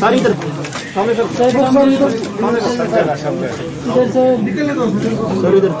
Sir इधर। Sir इधर लड्डू खिला देना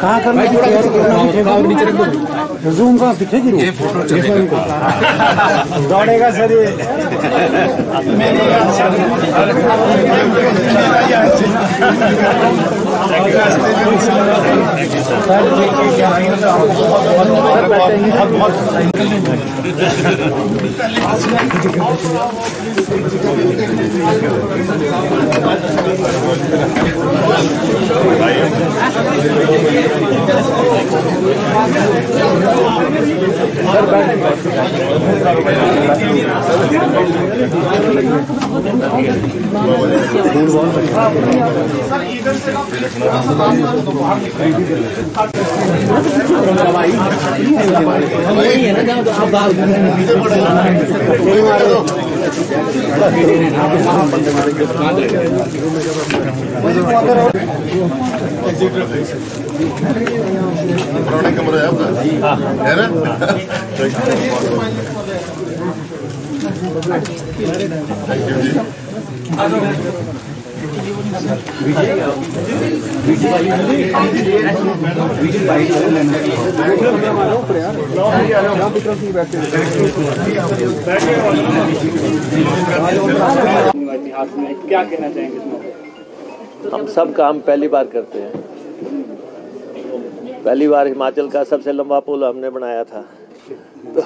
कहाँ करना जूम का पीछे ये फ़ोटो दौड़ेगा सर ये देखिए क्या बहुत बहुत पुराना कमरा है। आपका है। ना हम सब काम पहली बार करते हैं। पहली बार हिमाचल का सबसे लंबा पुल हमने बनाया था। तो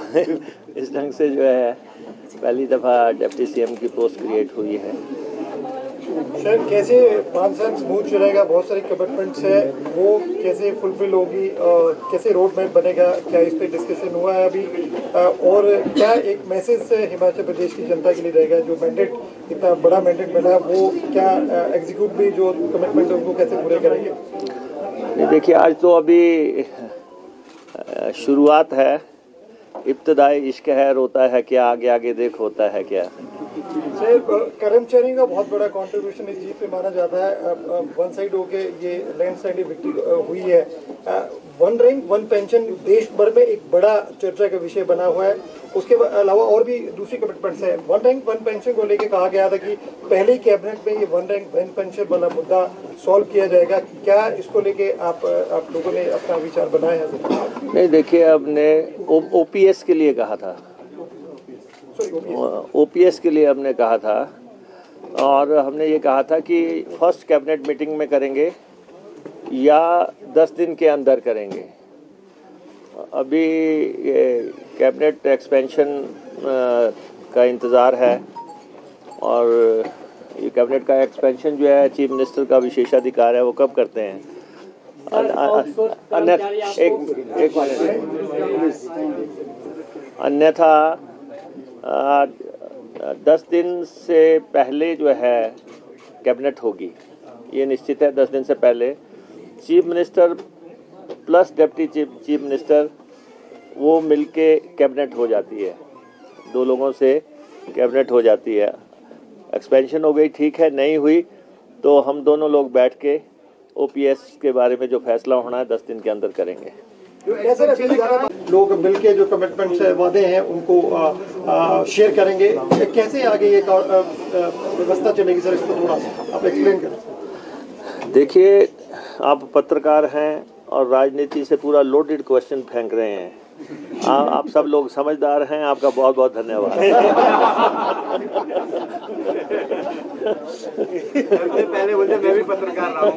इस ढंग से जो है पहली दफ़ा डिप्टी सीएम की पोस्ट क्रिएट हुई है। सर कैसे पाँच साल स्मूथ चलेगा? बहुत सारी कमिटमेंट्स है। वो कैसे फुलफिल होगी कैसे रोड मैप बनेगा? क्या इस पे डिस्कशन हुआ है अभी? और क्या एक मैसेज हिमाचल प्रदेश की जनता के लिए रहेगा? जो मैंडेट इतना बड़ा मैंडेट मिला है वो क्या एग्जीक्यूट भी जो कमिटमेंट है उनको कैसे पूरे करेंगे? देखिए आज तो अभी शुरुआत है। इब्तदाई इश्क है रोता है क्या आगे आगे देख होता है क्या? सर कर्मचारियों का बहुत बड़ा कंट्रीब्यूशन इस जीत पे माना जाता है। वन साइड होके ये लैंड साइड विक्ट्री हुई है। वन रैंक वन पेंशन देश भर में एक बड़ा चर्चा का विषय बना हुआ है। उसके अलावा और भी दूसरी कमिटमेंट्स है। वन रैंक वन पेंशन को लेकर कहा गया था कि पहले ही कैबिनेट में ये वन रैंक वन पेंशन वाला मुद्दा सॉल्व किया जाएगा। क्या इसको लेके आप आप लोगों ने अपना विचार बनाया नहीं, देखिए, आपने ओपीएस के लिए कहा था। ओपीएस के लिए हमने कहा था और हमने ये कहा था कि फ़र्स्ट कैबिनेट मीटिंग में करेंगे या दस दिन के अंदर करेंगे। अभी ये कैबिनेट एक्सपेंशन का इंतज़ार है और ये कैबिनेट का एक्सपेंशन जो है चीफ मिनिस्टर का विशेषाधिकार है वो कब करते हैं? अन- अन- एक एक अन्यथा दस दिन से पहले जो है, कैबिनेट होगी। ये निश्चित है, दस दिन से पहले। Chief minister plus deputy chief chief minister, वो मिलके कैबिनेट हो जाती है। दो लोगों से कैबिनेट हो जाती है। एक्सपेंशन हो गई, ठीक है, नहीं हुई तो हम दोनों लोग बैठ के ओपीएस के बारे में जो फैसला होना है, दस दिन के अंदर करेंगे। लोग मिलके जो कमिटमेंट्स है वादे हैं उनको आ, आ, शेयर करेंगे। कैसे आगे ये व्यवस्था चलेगी सर इसको थोड़ा आप एक्सप्लेन करें। देखिए आप पत्रकार हैं और राजनीति से पूरा लोडेड क्वेश्चन फेंक रहे हैं। आ, आप सब लोग समझदार हैं आपका बहुत बहुत धन्यवाद। पहले बोलते मैं भी पत्रकार रहा हूँ।